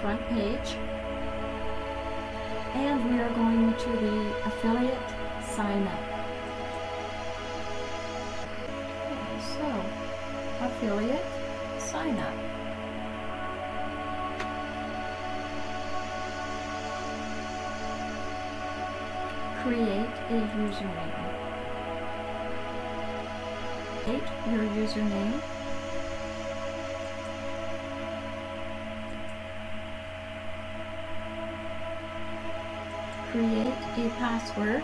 front page. And we are going to the affiliate sign up. So, affiliate sign up. Create a username. Date your username. Create a password.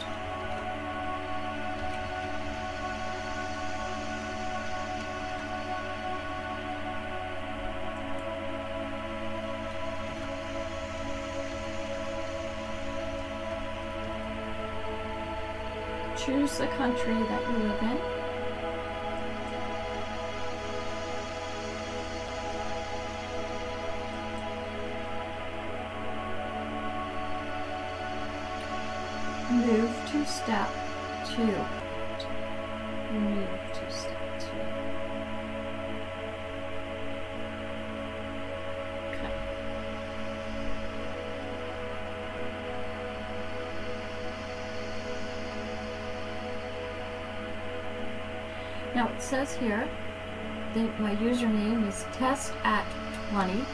Choose the country that you live in. Move to step two. Move to step two. Okay. Now it says here that my username is test at 20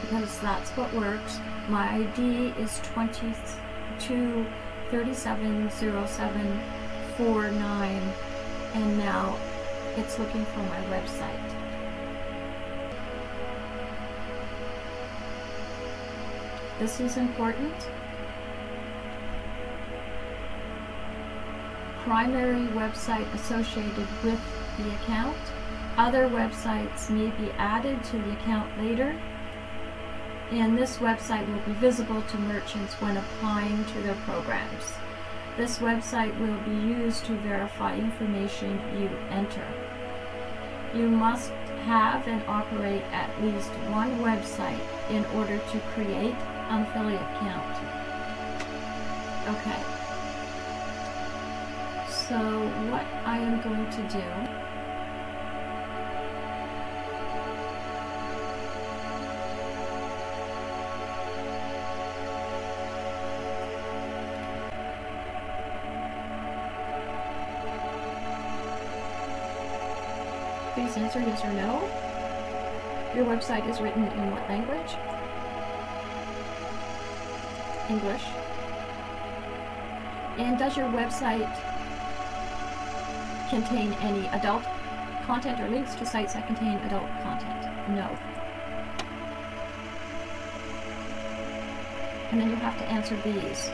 because that's what works. My ID is 22 370749 and now it's looking for my website. This is important. Primary website associated with the account. Other websites may be added to the account later and this website will be visible to merchants when applying to their programs. This website will be used to verify information you enter. You must have and operate at least one website in order to create an affiliate account. Okay. So what I am going to do answer yes or no. Your website is written in what language? English. And does your website contain any adult content or links to sites that contain adult content? No. And then you have to answer these.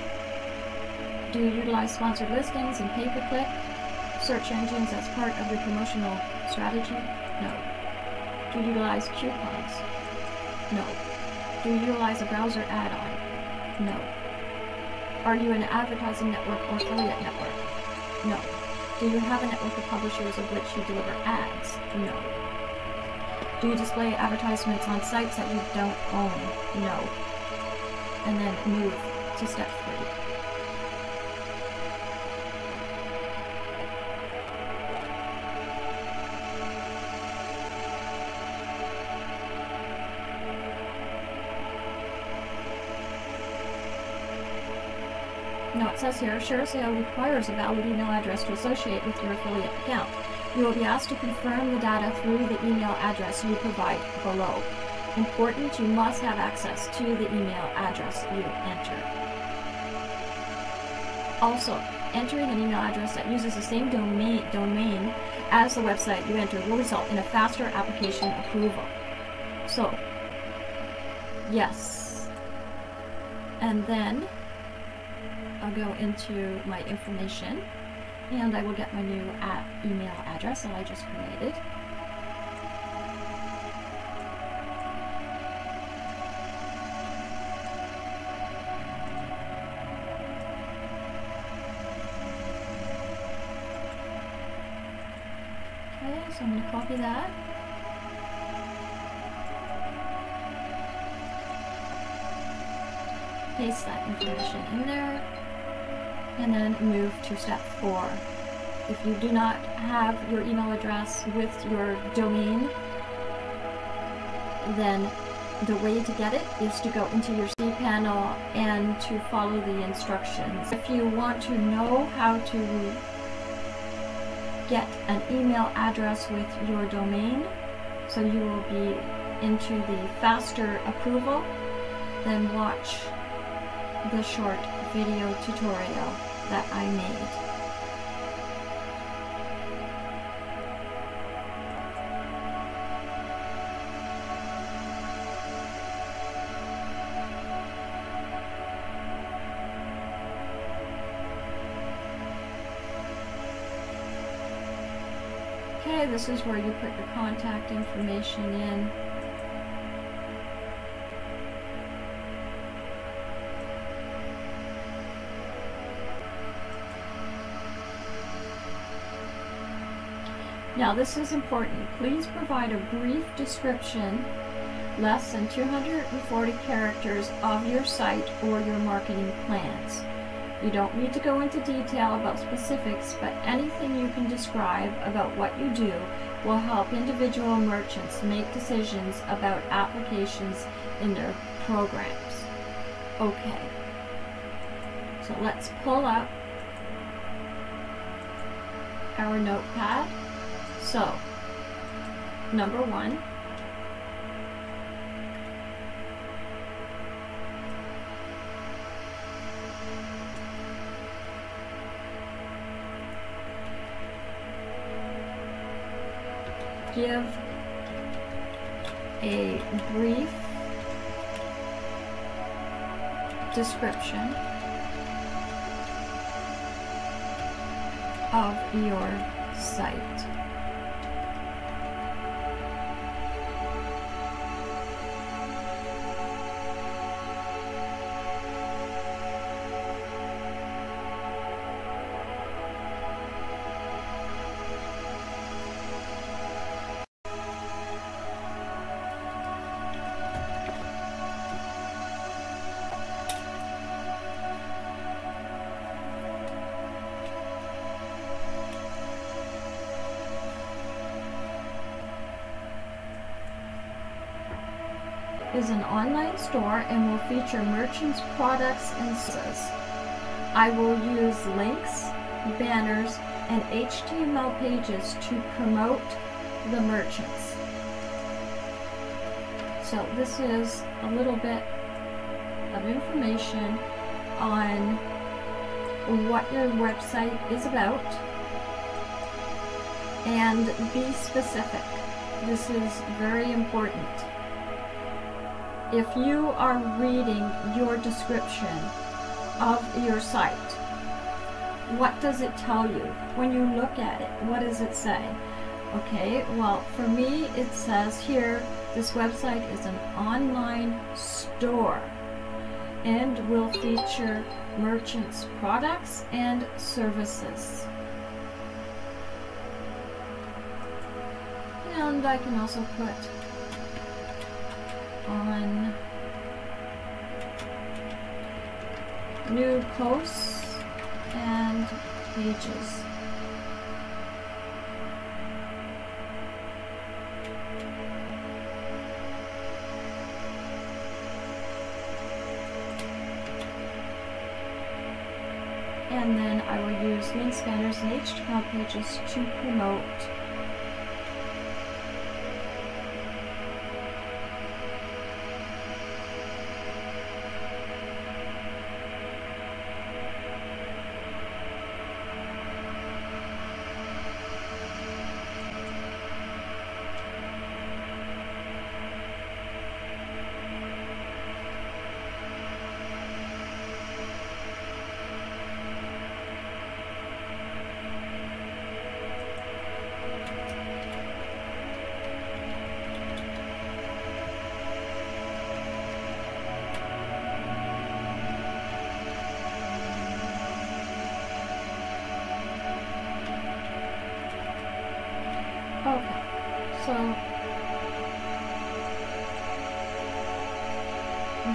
Do you utilize sponsored listings and pay-per-click? Search engines as part of your promotional strategy? No. Do you utilize coupons? No. Do you utilize a browser add-on? No. Are you an advertising network or affiliate network? No. Do you have a network of publishers of which you deliver ads? No. Do you display advertisements on sites that you don't own? No. And then move to step three. Says here, ShareASale requires a valid email address to associate with your affiliate account. You will be asked to confirm the data through the email address you provide below. Important, you must have access to the email address you enter. Also, entering an email address that uses the same domain, domain as the website you enter will result in a faster application approval. So, yes. And then I'll go into my information and I will get my new app email address that I just created. Okay, so I'm going to copy that. Paste that information in there and then move to step four. If you do not have your email address with your domain, then the way to get it is to go into your cPanel and to follow the instructions. If you want to know how to get an email address with your domain, so you will be into the faster approval, then watch the short video tutorial that I made. Okay, this is where you put your contact information in. Now this is important. Please provide a brief description, less than 240 characters, of your site or your marketing plans. You don't need to go into detail about specifics, but anything you can describe about what you do will help individual merchants make decisions about applications in their programs. Okay, so let's pull up our notepad. So, number one, give a brief description of your site. Is an online store and will feature merchants' products and services. I will use links, banners, and HTML pages to promote the merchants. So this is a little bit of information on what your website is about and be specific. This is very important if you are reading your description of your site, what does it tell you? When you look at it, what does it say? Okay, well, for me, it says here, this website is an online store and will feature merchants' products and services. And I can also put on new posts and pages. And then I will use links, spanners and HTML pages to promote So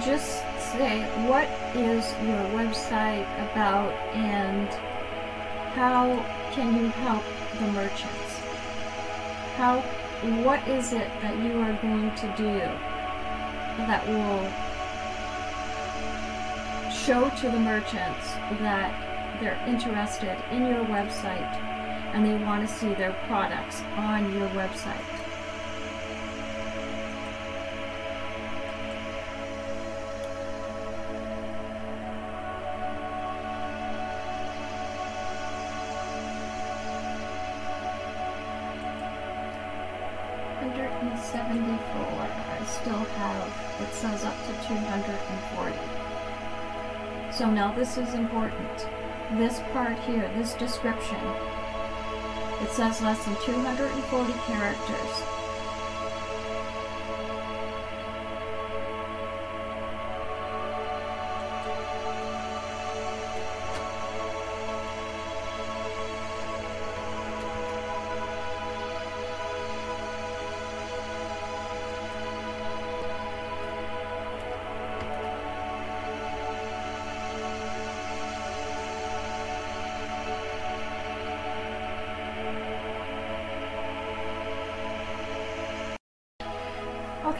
just say what is your website about and how can you help the merchants? How what is it that you are going to do that will show to the merchants that they're interested in your website and they want to see their products on your website. Hundred and seventy-four. I still have, it says up to two hundred and forty. So now this is important. This part here, this description, it says less than 240 characters.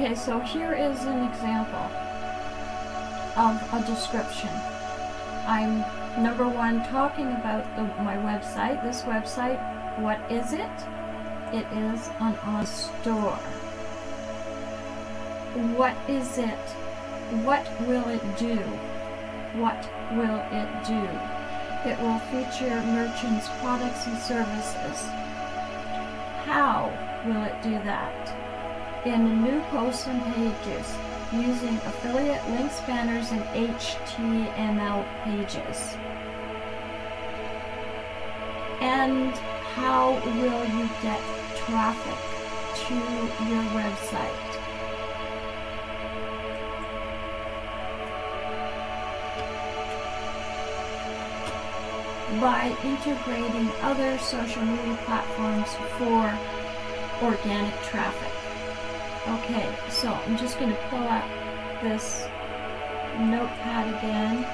Okay, so here is an example of a description. I'm number one talking about the, my website. This website, what is it? It is an on store. What is it? What will it do? What will it do? It will feature merchants' products and services. How will it do that? In new posts and pages using affiliate links banners and HTML pages. And how will you get traffic to your website? By integrating other social media platforms for organic traffic. Okay, so I'm just going to pull up this notepad again.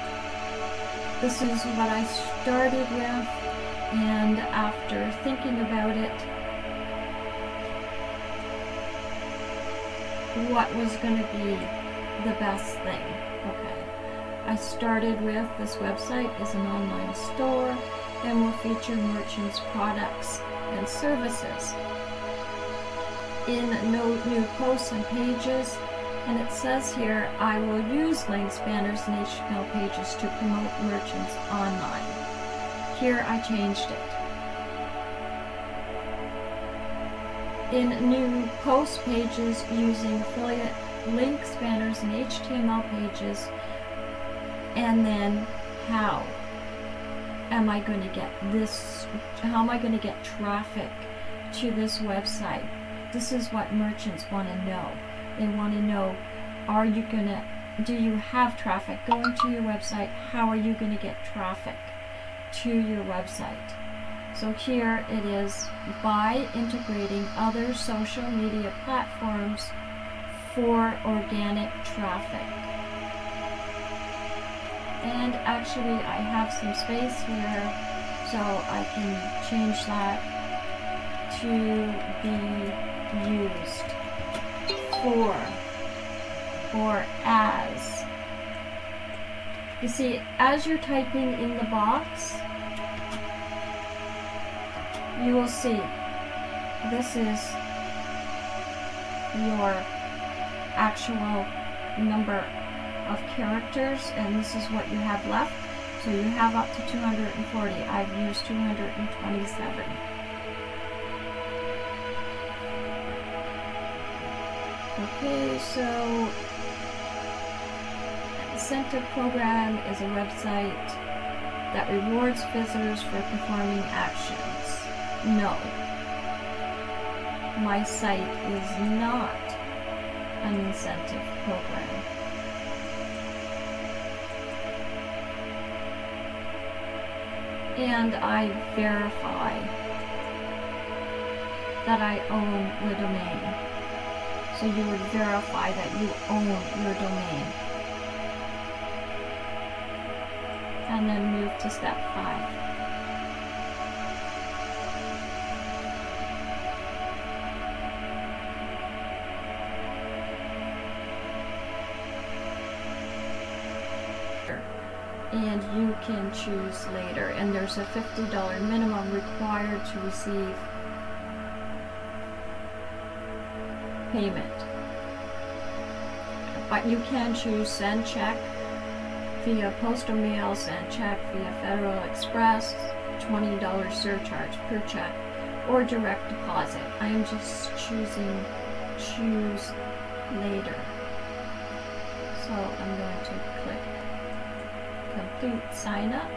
This is what I started with, and after thinking about it, what was going to be the best thing. Okay, I started with this website is an online store and will feature merchants' products and services in no new posts and pages. And it says here, I will use links, banners, and HTML pages to promote merchants online. Here I changed it. In new post pages using affiliate links, banners, and HTML pages, and then how am I going to get this, how am I going to get traffic to this website? This is what merchants want to know. They want to know, are you going to, do you have traffic going to your website? How are you going to get traffic to your website? So here it is by integrating other social media platforms for organic traffic. And actually I have some space here so I can change that to be used for or as. You see, as you're typing in the box, you will see this is your actual number of characters and this is what you have left. So you have up to 240. I've used 227. Okay, so Incentive Program is a website that rewards visitors for performing actions. No. My site is not an incentive program. And I verify that I own the domain so you would verify that you own your domain. And then move to step five. And you can choose later, and there's a $50 minimum required to receive payment. But you can choose send check via postal mail, send check via Federal Express, $20 surcharge per check, or direct deposit. I am just choosing choose later. So I'm going to click complete sign up.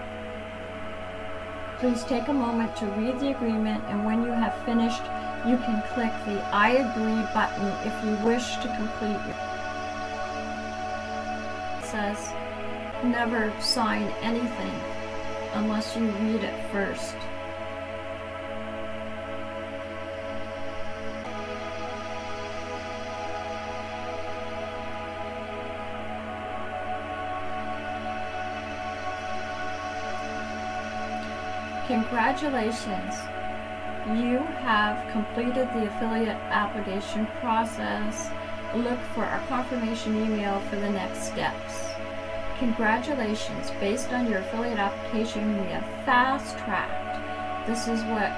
Please take a moment to read the agreement and when you have finished, you can click the I agree button if you wish to complete your it says never sign anything unless you read it first. Congratulations! You have completed the affiliate application process. Look for our confirmation email for the next steps. Congratulations! Based on your affiliate application, we have fast tracked. This is what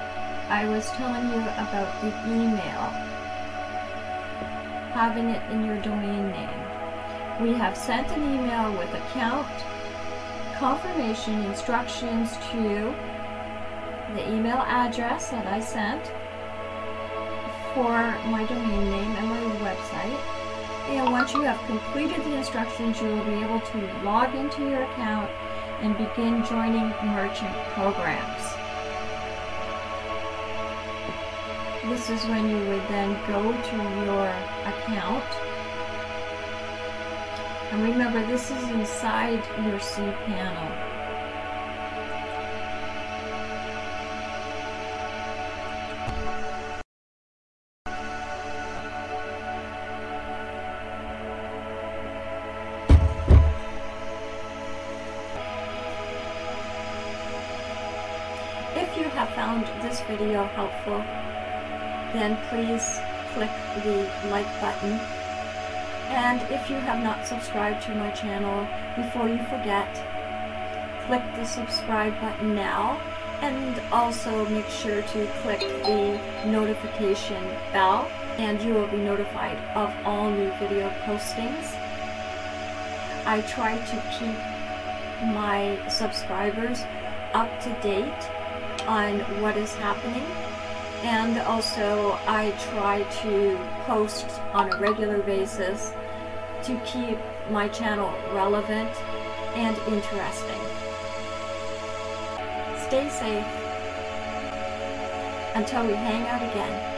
I was telling you about the email. Having it in your domain name. We have sent an email with account confirmation instructions to the email address that I sent for my domain name and my website. And once you have completed the instructions, you will be able to log into your account and begin joining merchant programs. This is when you would then go to your account. And remember, this is inside your cPanel. Video helpful, then please click the like button. And if you have not subscribed to my channel, before you forget, click the subscribe button now and also make sure to click the notification bell and you will be notified of all new video postings. I try to keep my subscribers up to date on what is happening. And also I try to post on a regular basis to keep my channel relevant and interesting. Stay safe until we hang out again.